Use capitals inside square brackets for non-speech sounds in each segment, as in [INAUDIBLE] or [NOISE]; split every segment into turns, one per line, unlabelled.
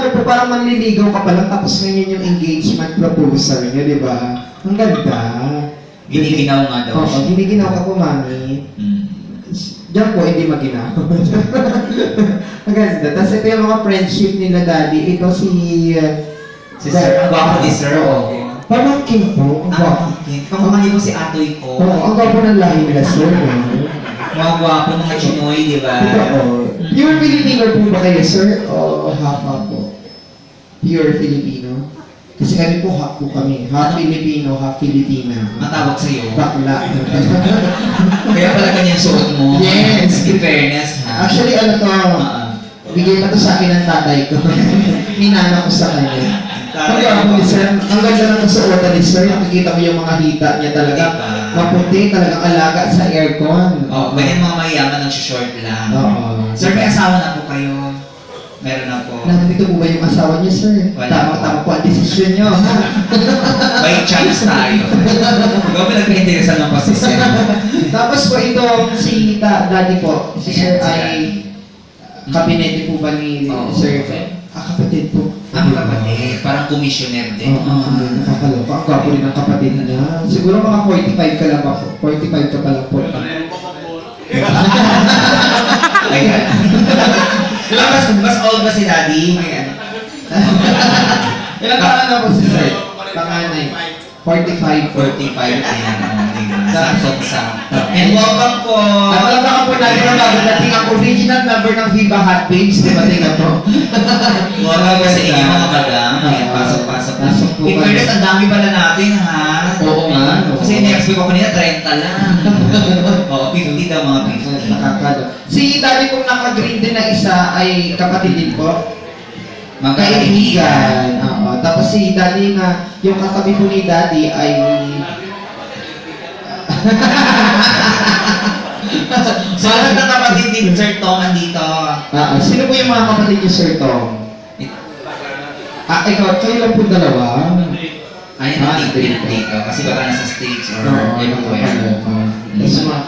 ano po, parang manliligaw ka pa lang, tapos ngayon yung engagement proposal niyo, di ba? Ang ganda.
Giniginaw nga daw
Oo,
siya.
giniginaw ka po, mami.
Mm.
Diyan po, hindi maginaw. [LAUGHS] Ang ganda. Tapos ito yung mga friendship nila, daddy. Ito si... uh,
Si Sir, ang gwapo ni Sir, oo.
Pamangkin po. Ang gwapo.
Ah, pamangkin mo si Atoy ko.
Oo, ang gwapo ng lahi nila, sir.
Mga gwapo mga Chinoy, di ba?
Pure Filipino po ba kayo, sir? O half po? Pure Filipino? Kasi kami po half po kami. Half Filipino, half Filipina.
Matawag sa'yo.
Bakla. [LAUGHS]
Kaya pala ganyan suot mo.
Yes.
In fairness, ha?
Actually, ano to,
Ah,
bigay pa to sa akin ng tatay ko. [LAUGHS] Minana ko sa kanya. Gwapo ni sir. Ang ganda ng suotan ni sir. Nakikita mo yung mga hita niya talaga. Maputi, talagang alaga sa aircon.
Oh, ganyan mga mayayaman ng short lang.
Oo.
Sir, may asawa na po kayo. Meron na po.
Nandito po ba yung asawa niyo, sir?
Wala
Tama-tama po ang desisyon niyo. [LAUGHS]
May chance tayo. Ikaw pinagka-interesan ng posisyon. [LAUGHS]
Tapos po itong si ta, daddy po, si sir ay kabinete po ba ni
Oo.
sir? Ah, kapatid po.
Ang kapatid, parang commissioner din.
Oo, oh, nakakaloka. Ang gwapo rin ng kapatid niya. Siguro mga 45 ka lang ako. 45 ka pa lang po. [LAUGHS]
Ayan. Ah, mas, mas old ba si daddy? Ayan. [LAUGHS]
Ilang taon na po si sir? Panganay. 45 po.
45. Ayan. Saktong sakto. And welcome po.
At alam na po natin ang bago original number ng Viva Hot Babes. Di ba tingnan po?
Welcome po sa inyo mga madam. Pasok-pasok na. In fairness, ang dami pala natin ha.
Oo nga.
Kasi in-expect ko kanina 30 lang. [LAUGHS] Oo, 50 daw mga 50.
Nakakalo. Si daddy pong naka-green din na isa ay kapatid din po. Kaibigan. Oo. Tapos si daddy na, yung katabi po ni daddy ay... [LAUGHS]
Kapatid Sir Tom, andito?
Ah, sino po yung mga kapatid niyo, Sir Tom? Ah, ikaw, kayo lang po dalawa.
Ayun,
Ah,
ang tingin dito. Kasi baka nasa States or
Oo,
everywhere.
nakakaloka. Tapos mga...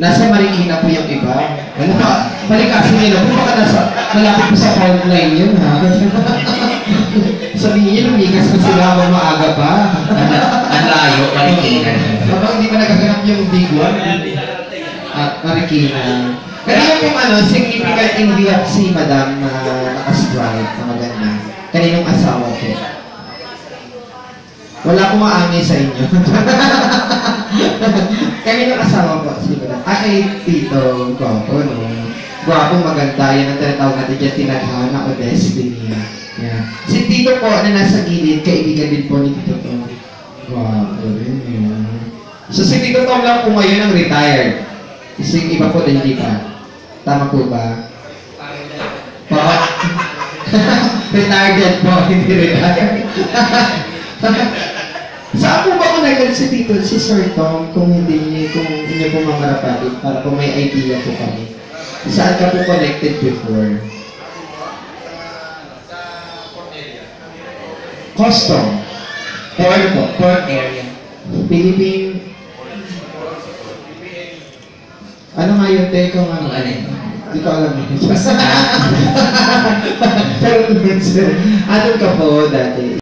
Nasa Marikina po yung iba. Ano pa? Palikasin nila po baka nasa... Malapit po sa frontline yun, ha? [LAUGHS] Sabihin niyo, lumigas na sila habang maaga pa.
Ang layo, palikinan.
Habang hindi pa nagaganap yung big one. At Marikina. Kanina yung ano, significant in view of si Madam na nakastrike na maganda. Kaninong asawa ko. Wala akong maangin sa inyo. [LAUGHS] Kaninong asawa ko si Madam. Ah, kay Tito. Gwapo, no? Gwapo, maganda. Yan ang tinatawag natin dyan, tinaghana o destiny. Yeah. Si Tito po na nasa gilid, kaibigan din po ni Tito Tom. Gwapo rin yun. So si Tito Tom lang po ngayon ang retired. Kasi yung iba po na hindi pa. Tama po ba? Po? retired din po, hindi retired. [LAUGHS] Saan po ba connected si Tito, si Sir Tom, kung hindi niyo, kung inyo po mamarapatin, para po may idea po kami. Saan ka po connected before? Custom. Ano po?
Port area.
Philippine... Nga yun, te? Kung
ano? Yun?
Hindi ko alam yun. [LAUGHS] Pero, ano ka po dati?